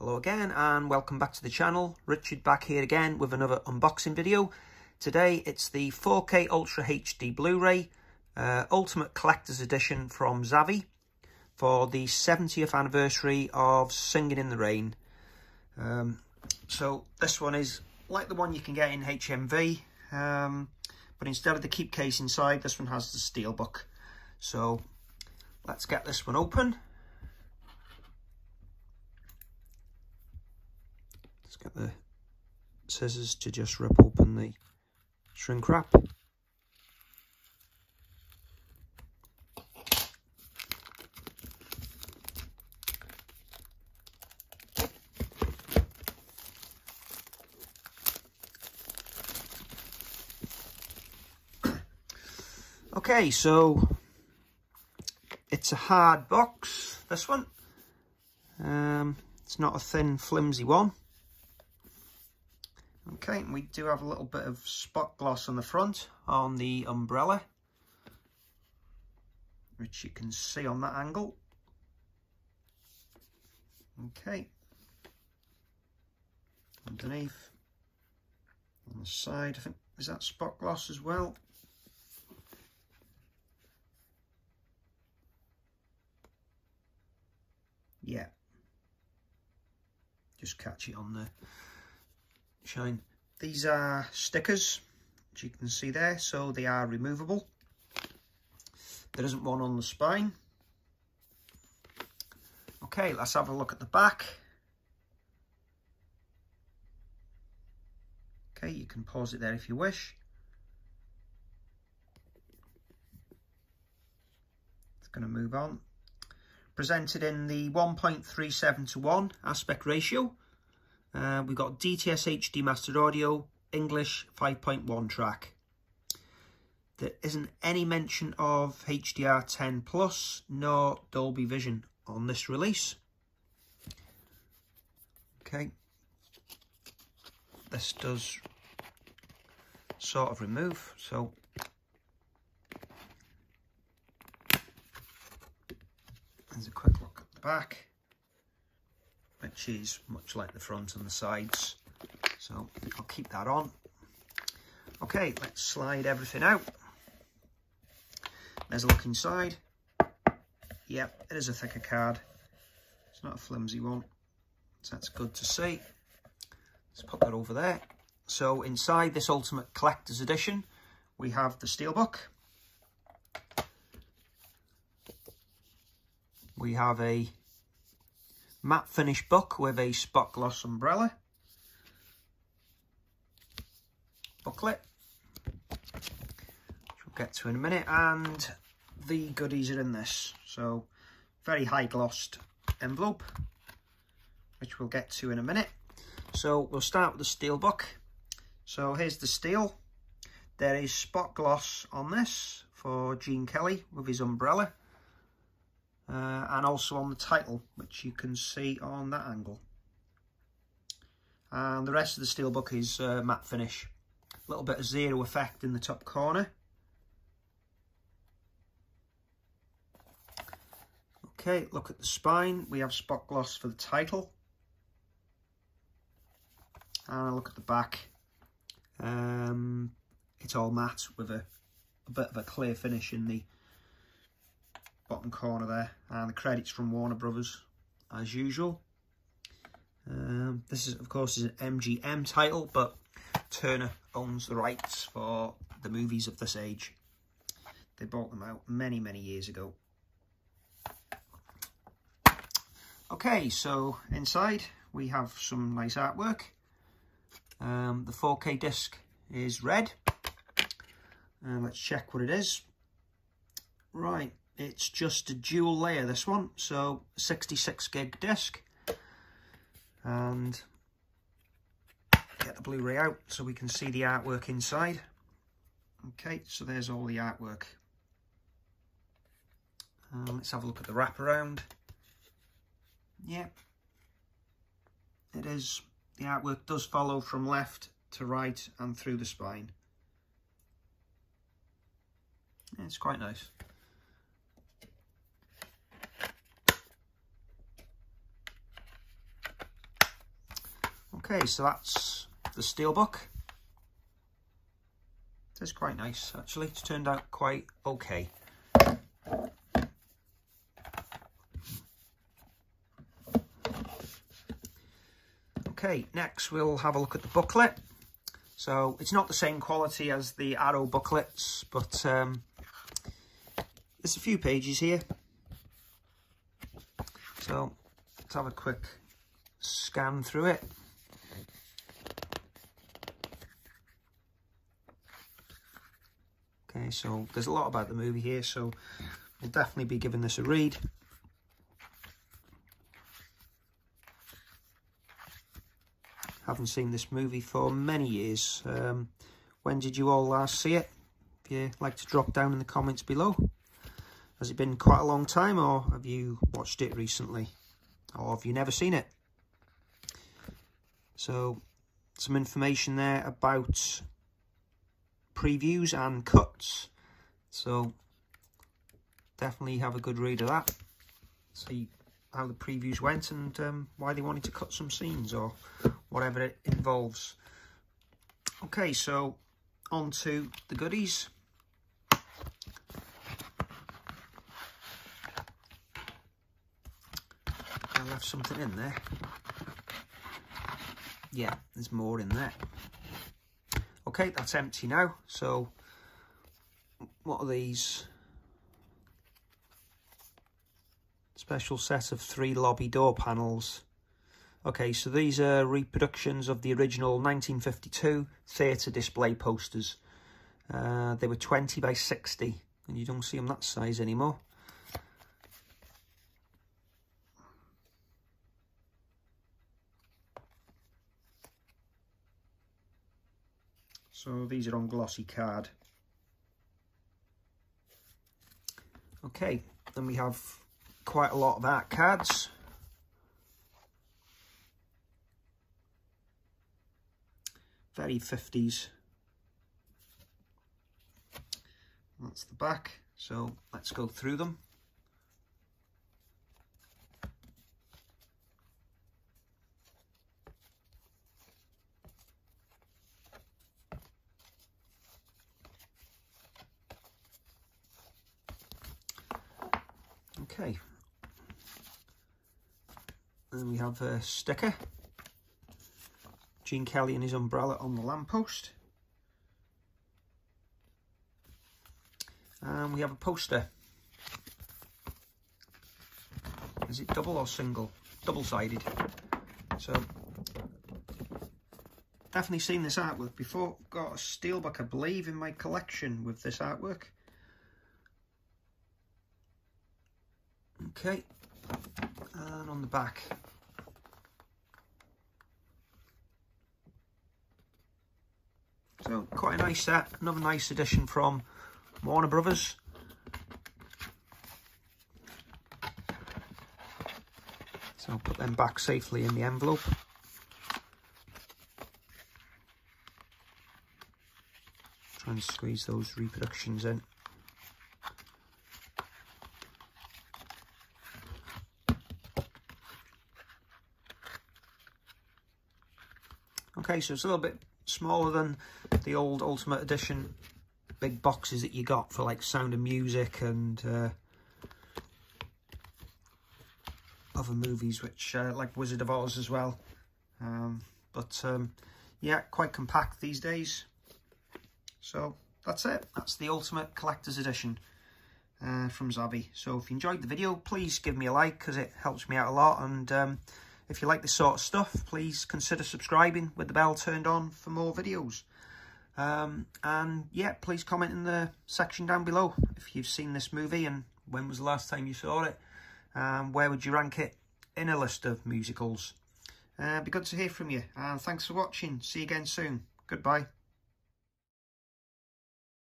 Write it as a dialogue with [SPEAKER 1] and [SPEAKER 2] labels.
[SPEAKER 1] Hello again and welcome back to the channel. Richard back here again with another unboxing video. Today it's the 4K Ultra HD Blu-ray uh, Ultimate Collector's Edition from Zavvi for the 70th anniversary of Singing in the Rain. Um, so this one is like the one you can get in HMV, um, but instead of the keep case inside, this one has the steelbook. So let's get this one open. Let's get the scissors to just rip open the shrink wrap. Okay, so it's a hard box, this one. Um, it's not a thin, flimsy one. We do have a little bit of spot gloss on the front on the umbrella, which you can see on that angle. Okay. Underneath, on the side, I think, is that spot gloss as well? Yeah. Just catch it on the shine. These are stickers, as you can see there, so they are removable. There isn't one on the spine. Okay, let's have a look at the back. Okay, you can pause it there if you wish. It's going to move on. Presented in the 1.37 to 1 aspect ratio. Uh, we've got DTS HD mastered audio, English 5.1 track. There isn't any mention of HDR10 Plus nor Dolby Vision on this release. Okay. This does sort of remove, so there's a quick look at the back is much like the front and the sides. So I'll keep that on. Okay, let's slide everything out. There's a look inside. Yep, it is a thicker card. It's not a flimsy one. So that's good to see. Let's put that over there. So inside this Ultimate Collector's Edition, we have the Steelbook. We have a matte finish book with a spot gloss umbrella. Booklet, which we'll get to in a minute, and the goodies are in this. So, very high glossed envelope, which we'll get to in a minute. So, we'll start with the steel book. So, here's the steel. There is spot gloss on this for Gene Kelly with his umbrella uh, and also on the title, which you can see on that angle. And the rest of the steelbook is uh, matte finish. A little bit of zero effect in the top corner. Okay, look at the spine. We have spot gloss for the title. And look at the back. Um, it's all matte with a, a bit of a clear finish in the bottom corner there and the credits from Warner Brothers as usual. Um, this is of course is an MGM title but Turner owns the rights for the movies of this age. They bought them out many many years ago. Okay so inside we have some nice artwork. Um, the 4K disc is red. And let's check what it is. Right, it's just a dual layer, this one. So 66 gig disc. And get the Blu-ray out so we can see the artwork inside. Okay, so there's all the artwork. Um, let's have a look at the wraparound. Yep. It is, the artwork does follow from left to right and through the spine. It's quite nice. Okay, so that's the steelbook. It's quite nice, actually. It's turned out quite okay. Okay, next we'll have a look at the booklet. So it's not the same quality as the Arrow booklets, but um, there's a few pages here. So let's have a quick scan through it. Okay, so there's a lot about the movie here, so we'll definitely be giving this a read. Haven't seen this movie for many years. Um, when did you all last see it? If you like to drop down in the comments below. Has it been quite a long time or have you watched it recently? Or have you never seen it? So, some information there about previews and cuts. So definitely have a good read of that. See how the previews went and um, why they wanted to cut some scenes or whatever it involves. Okay, so on to the goodies. I left something in there. Yeah, there's more in there. Okay, that's empty now. So, what are these? Special set of three lobby door panels. Okay, so these are reproductions of the original 1952 theatre display posters. Uh, they were 20 by 60, and you don't see them that size anymore. So these are on glossy card. Okay, then we have quite a lot of art cards. Very 50s. That's the back, so let's go through them. Okay. Then we have a sticker. Gene Kelly and his umbrella on the lamppost. And we have a poster. Is it double or single? Double-sided. So, definitely seen this artwork before. Got a steelbook, I believe, in my collection with this artwork. Okay, and on the back. So quite a nice set, another nice addition from Warner Brothers. So I'll put them back safely in the envelope. Try and squeeze those reproductions in. Okay, so it's a little bit smaller than the old Ultimate Edition big boxes that you got for like Sound of Music and uh, other movies, which uh, like Wizard of Oz as well. Um, but um, yeah, quite compact these days. So that's it. That's the Ultimate Collector's Edition uh, from Zavvi. So if you enjoyed the video, please give me a like because it helps me out a lot. And um, if you like this sort of stuff, please consider subscribing with the bell turned on for more videos. Um, and yeah, please comment in the section down below if you've seen this movie and when was the last time you saw it. Um, where would you rank it in a list of musicals? Uh, be good to hear from you. And thanks for watching. See you again soon. Goodbye.